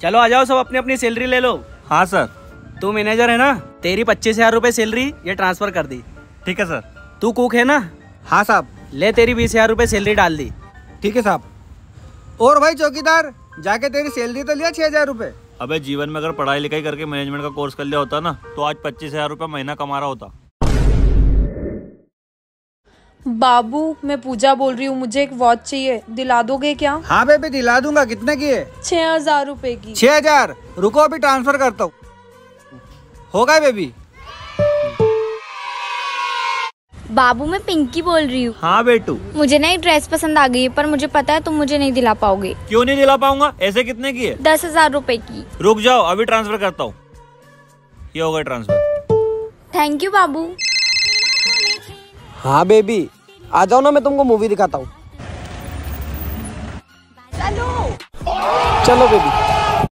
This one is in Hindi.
चलो आ जाओ सब अपनी अपनी सैलरी ले लो। हाँ सर। तू मैनेजर है ना? तेरी पच्चीस हज़ार रूपए सैलरी ये ट्रांसफ़र कर दी। ठीक है सर। तू कुक है ना? हाँ साहब। ले तेरी बीस हज़ार रूपए सैलरी डाल दी। ठीक है साहब। और भाई चौकीदार जाके तेरी सैलरी तो लिया छह हज़ार रूपए अबे जीवन में अगर पढ़ाई लिखाई करके मैनेजमेंट का कोर्स कर लिया होता ना तो आज पच्चीस हज़ार रुपया महीना कमा रहा होता। बाबू मैं पूजा बोल रही हूँ मुझे एक वॉच चाहिए। दिला दोगे क्या? हाँ बेबी दिला दूँगा। कितने की है? छह हज़ार रूपए की। छह हज़ार? रुको अभी ट्रांसफ़र करता हूँ। हो गए बेबी? बाबू मैं पिंकी बोल रही हूँ। हाँ बेटू। मुझे ना एक ड्रेस पसंद आ गई है पर मुझे पता है तुम मुझे नहीं दिला पाओगे। क्यों नहीं दिला पाऊँगा? ऐसे कितने की है? दस हज़ार रूपए की। रुक जाओ अभी ट्रांसफ़र करता हूँ। ये हो गया ट्रांसफ़र थैंक यू बाबू। हाँ बेबी। आ जाओ ना मैं तुमको मूवी दिखाता हूँ। चलो। बेबी